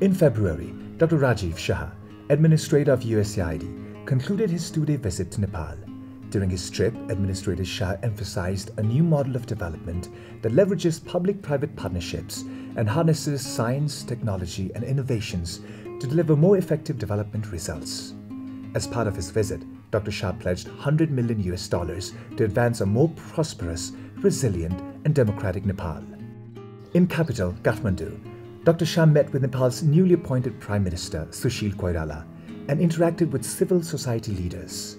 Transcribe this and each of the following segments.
In February, Dr. Rajiv Shah, administrator of USAID, concluded his two day visit to Nepal. During his trip, Administrator Shah emphasized a new model of development that leverages public private partnerships and harnesses science, technology, and innovations to deliver more effective development results. As part of his visit, Dr. Shah pledged 100 million US dollars to advance a more prosperous, resilient, and democratic Nepal. In capital, Kathmandu, Dr. Shah met with Nepal's newly appointed Prime Minister, Sushil Koirala, and interacted with civil society leaders.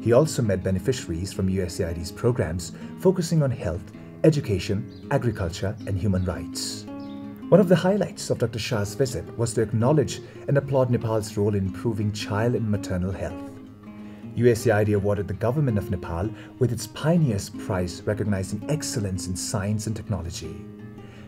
He also met beneficiaries from USAID's programs focusing on health, education, agriculture, and human rights. One of the highlights of Dr. Shah's visit was to acknowledge and applaud Nepal's role in improving child and maternal health. USAID awarded the government of Nepal with its Pioneers Prize recognizing excellence in science and technology.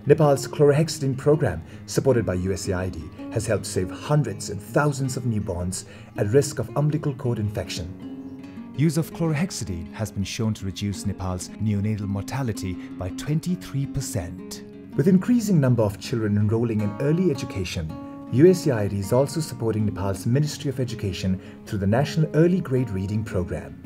Nepal's chlorhexidine program, supported by USAID, has helped save hundreds and thousands of newborns at risk of umbilical cord infection. Use of chlorhexidine has been shown to reduce Nepal's neonatal mortality by 23%. With increasing number of children enrolling in early education, USAID is also supporting Nepal's Ministry of Education through the National Early Grade Reading Program.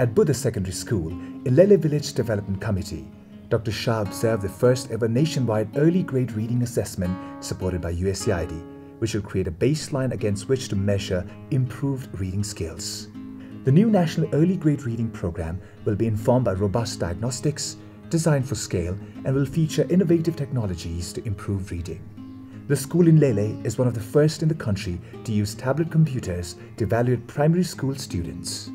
At Buddha Secondary School, in Lele Village Development Committee, Dr. Shah observed the first ever nationwide early grade reading assessment supported by USAID, which will create a baseline against which to measure improved reading skills. The new National Early Grade Reading Program will be informed by robust diagnostics, designed for scale, and will feature innovative technologies to improve reading. The school in Lele is one of the first in the country to use tablet computers to evaluate primary school students.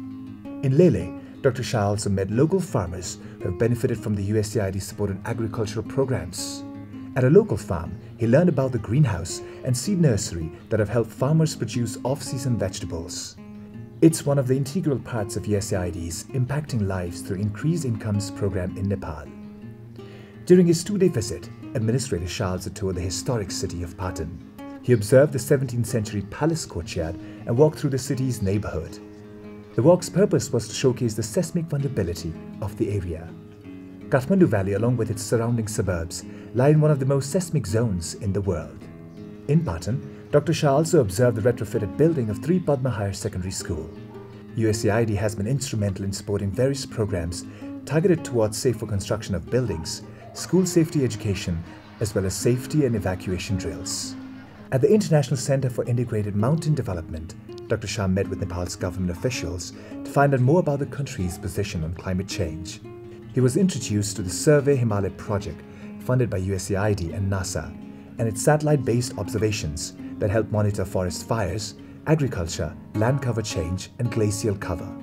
In Lele, Dr. Shah also met local farmers who have benefited from the USAID supported agricultural programs. At a local farm, he learned about the greenhouse and seed nursery that have helped farmers produce off-season vegetables. It's one of the integral parts of USAID's Impacting Lives Through Increased Incomes program in Nepal. During his two-day visit, Administrator also toured the historic city of Patan. He observed the 17th century palace courtyard and walked through the city's neighborhood. The walk's purpose was to showcase the seismic vulnerability of the area. Kathmandu Valley, along with its surrounding suburbs, lie in one of the most seismic zones in the world. In Patan, Dr. Shah also observed the retrofitted building of Shree Padma Higher Secondary School. USAID has been instrumental in supporting various programs targeted towards safer construction of buildings, school safety education, as well as safety and evacuation drills. At the International Center for Integrated Mountain Development, Dr. Shah met with Nepal's government officials to find out more about the country's position on climate change. He was introduced to the SERVIR Himalaya project funded by USAID and NASA and its satellite-based observations that help monitor forest fires, agriculture, land cover change, and glacial cover.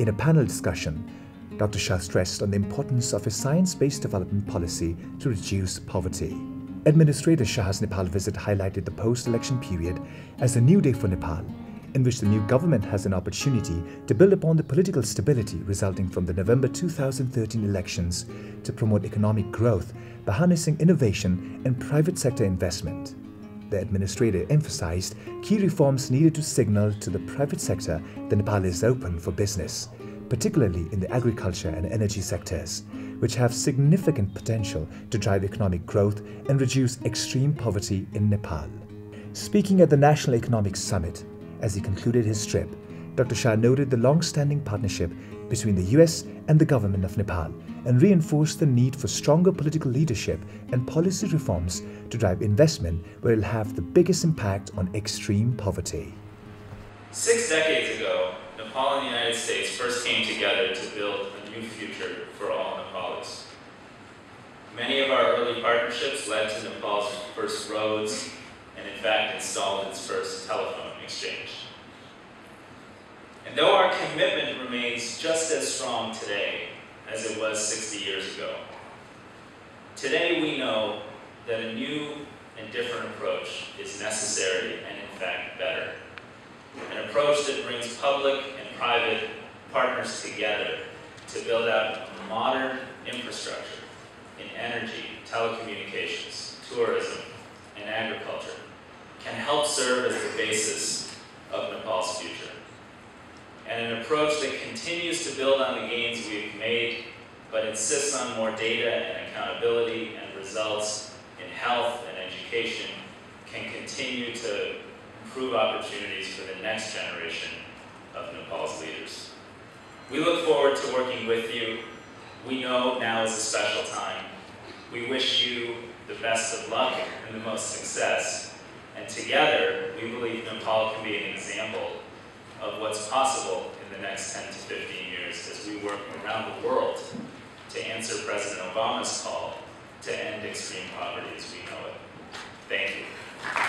In a panel discussion, Dr. Shah stressed on the importance of a science-based development policy to reduce poverty. Administrator Shah's Nepal visit highlighted the post-election period as a new day for Nepal in which the new government has an opportunity to build upon the political stability resulting from the November 2013 elections to promote economic growth by harnessing innovation and private sector investment. The administrator emphasized key reforms needed to signal to the private sector that Nepal is open for business, particularly in the agriculture and energy sectors, which have significant potential to drive economic growth and reduce extreme poverty in Nepal. Speaking at the National Economic Summit, as he concluded his trip, Dr. Shah noted the long standing partnership between the US and the government of Nepal and reinforced the need for stronger political leadership and policy reforms to drive investment where it will have the biggest impact on extreme poverty. Six decades ago, Nepal and the United States first came together to build a new future for all Nepalis. Many of our early partnerships led to Nepal's first roads and in fact installed its first telephone exchange. And though our commitment remains just as strong today as it was 60 years ago, today we know that a new and different approach is necessary and in fact better. An approach that brings public and private partners together to build out modern infrastructure in energy, telecommunications, tourism, and agriculture can help serve as the basis of Nepal's future. And an approach that continues to build on the gains we've made, but insists on more data and accountability and results in health and education can continue to improve opportunities for the next generation of Nepal's leaders. We look forward to working with you. We know now is a special time. We wish you the best of luck and the most success. And together, we believe Nepal can be an example of what's possible in the next 10 to 15 years as we work around the world to answer President Obama's call to end extreme poverty as we know it. Thank you.